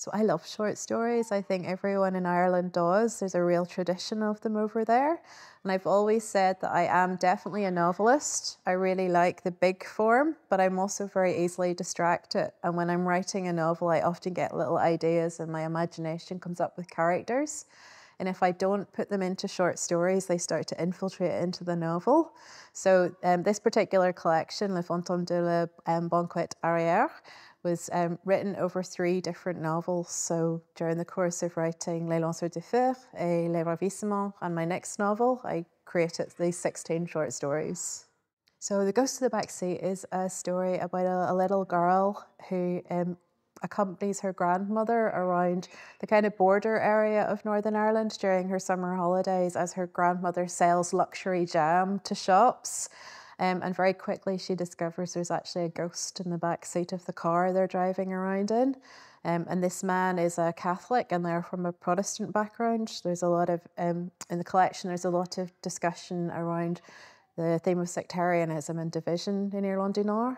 So I love short stories. I think everyone in Ireland does. There's a real tradition of them over there. And I've always said that I am definitely a novelist. I really like the big form, but I'm also very easily distracted. And when I'm writing a novel, I often get little ideas and my imagination comes up with characters. And if I don't put them into short stories, they start to infiltrate into the novel. So um, this particular collection, Le Fantôme de la um, Banquette Arrière, was um, written over three different novels. So during the course of writing Les Lanceurs de Feu et Les Ravissements and my next novel, I created these 16 short stories. So The Ghost of the Back Seat is a story about a, a little girl who um, accompanies her grandmother around the kind of border area of Northern Ireland during her summer holidays as her grandmother sells luxury jam to shops. Um, and very quickly, she discovers there's actually a ghost in the back seat of the car they're driving around in. Um, and this man is a Catholic and they're from a Protestant background. There's a lot of, um, in the collection, there's a lot of discussion around the theme of sectarianism and division in Nord.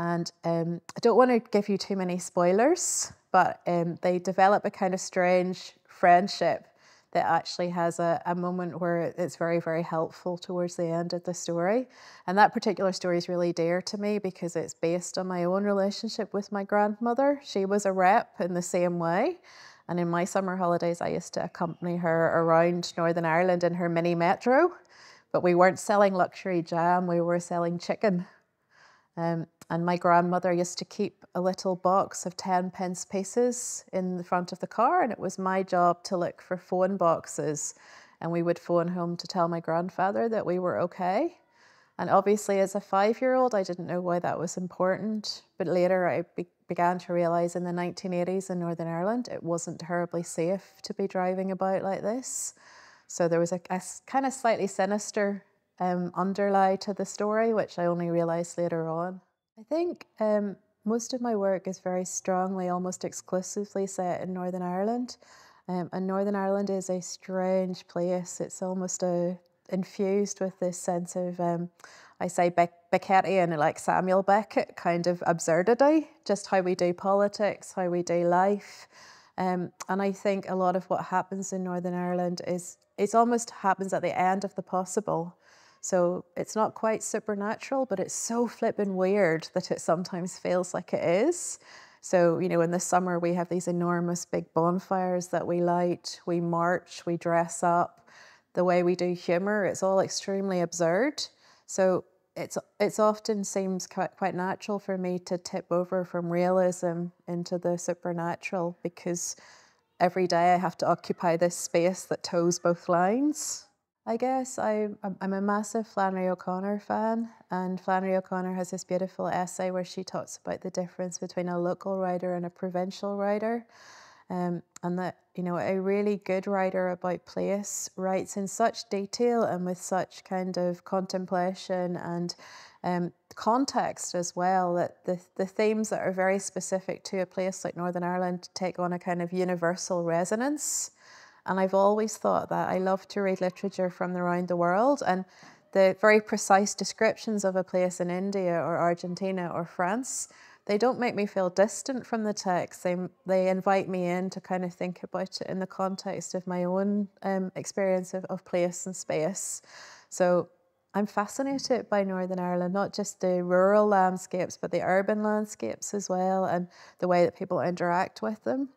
And um, I don't want to give you too many spoilers, but um, they develop a kind of strange friendship that actually has a, a moment where it's very, very helpful towards the end of the story. And that particular story is really dear to me because it's based on my own relationship with my grandmother. She was a rep in the same way. And in my summer holidays, I used to accompany her around Northern Ireland in her mini metro. But we weren't selling luxury jam, we were selling chicken. Um, and my grandmother used to keep a little box of 10 pence pieces in the front of the car, and it was my job to look for phone boxes. And we would phone home to tell my grandfather that we were okay. And obviously, as a five year old, I didn't know why that was important. But later, I be began to realise in the 1980s in Northern Ireland, it wasn't terribly safe to be driving about like this. So there was a, a kind of slightly sinister um, underlie to the story, which I only realised later on. I think um, most of my work is very strongly, almost exclusively set in Northern Ireland. Um, and Northern Ireland is a strange place. It's almost a, infused with this sense of, um, I say, Be- Beckettian, like Samuel Beckett kind of absurdity, just how we do politics, how we do life. Um, and I think a lot of what happens in Northern Ireland is it almost happens at the end of the possible. So it's not quite supernatural, but it's so flippin' weird that it sometimes feels like it is. So, you know, in the summer, we have these enormous big bonfires that we light, we march, we dress up. The way we do humour, it's all extremely absurd. So it's it's often seems quite, quite natural for me to tip over from realism into the supernatural because every day I have to occupy this space that toes both lines. I guess I, I'm a massive Flannery O'Connor fan, and Flannery O'Connor has this beautiful essay where she talks about the difference between a local writer and a provincial writer. Um, and that, you know, a really good writer about place writes in such detail and with such kind of contemplation and um, context as well that the, the themes that are very specific to a place like Northern Ireland take on a kind of universal resonance. And I've always thought that I love to read literature from around the world and the very precise descriptions of a place in India or Argentina or France, they don't make me feel distant from the text. They, they invite me in to kind of think about it in the context of my own um, experience of, of place and space. So I'm fascinated by Northern Ireland, not just the rural landscapes, but the urban landscapes as well, and the way that people interact with them.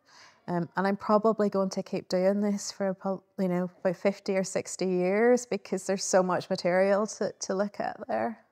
Um, and I'm probably going to keep doing this for you know about 50 or 60 years because there's so much material to, to look at there.